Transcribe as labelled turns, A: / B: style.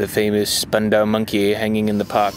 A: the famous Spandau monkey hanging in the park.